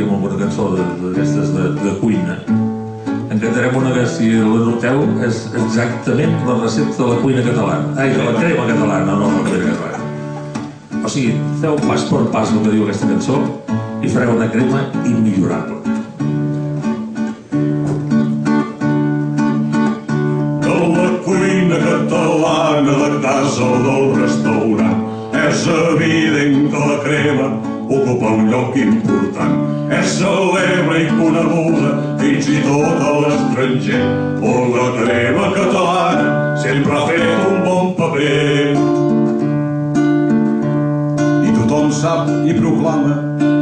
faríem alguna cançó d'aquestes de, de, de cuina. En cantarem una que, si la noteu, és exactament la recepta de la cuina catalana. Ai, de la crema catalana, no la cuina catalana. O sigui, feu pas per pas el que diu aquesta cançó i fareu una crema immillorable. De la cuina catalana de casa o del restaurant és evident que la crema ocupa un lloc important. És celebre i coneguda fins i tot a l'estranger, on la crema catalana sempre ha fet un bon paper. I tothom sap i proclama,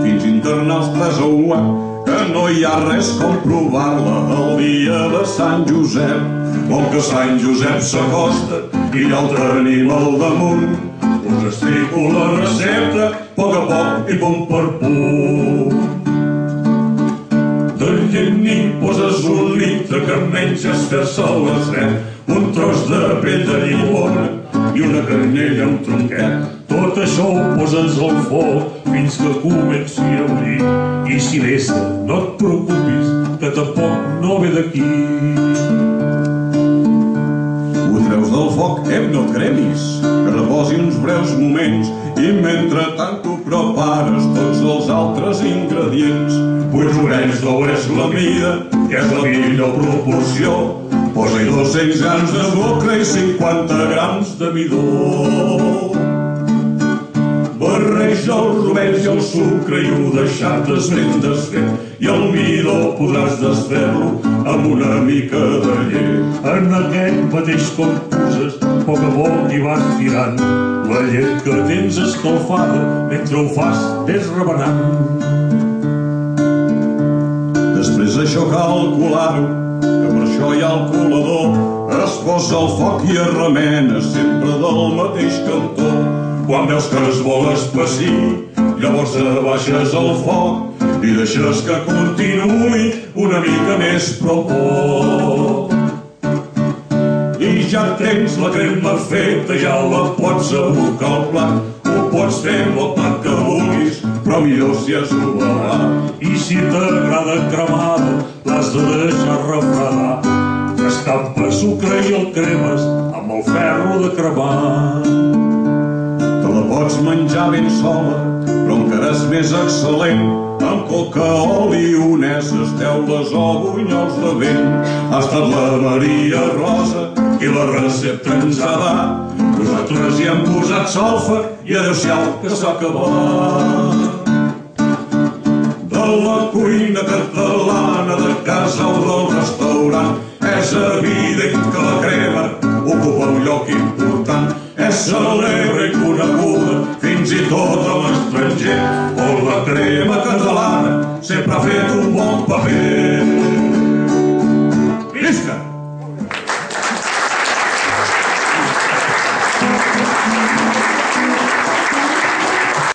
fins internals 3 a 1, que no hi ha res com provar-la el dia de Sant Josep. Com que Sant Josep s'acosta i ja el tenim al damunt, us explico la recepta a poc a poc i punt per punt. De llet n'hi poses un litre que menges fer-se a les net, un tros de pell de llimona i una canyella, un tronquet. Tot això ho poses al foc fins que comenci a obrir. I si vessa, no et preocupis, que tampoc no ve d'aquí. Ho treus del foc, ep, no et cremis, que uns breus moments i mentre tant tu prepares tots els altres ingredients. Vuit orells d'ou és la mida, que és la millor proporció. Posa-hi 200 grams de sucre i 50 grams de midó. Barreja els rovells i el sucre i ho deixates ben desfet i el midó podràs desfer-lo amb una mica de llet. En aquest mateix com poses, poc a poc hi vas tirant la llet que tens escalfada mentre ho fas ves rebenant. Després això calcular-ho, que per això hi ha el colador, es posa al foc i es remena sempre del mateix cantó. Quan veus que es vol espessir, llavors abaixes el foc i deixes que continuï una mica més però poc. Ja tens la crema feta, ja la pots abocar al plat, ho pots fer amb el plat que vulguis, però millor si és ovalat. I si t'agrada cremada, l'has de deixar refredar. Estampa sucre i el cremes amb el ferro de cremar. Te la pots menjar ben sola, però encara és més excel·lent amb coca, oli, oneses, teules o bunyols de vent. Ha estat la Maria Rosa i la recepta ens ha dat. Nosaltres hi hem posat solfa i adeu-siau, que s'ha bona. De la cuina catalana, de casa o del restaurant, és evident que la crema ocupa un lloc important. És celebre i coneguda fins i tot a l'estranger, on la crema catalana sempre ha fet un bon paper.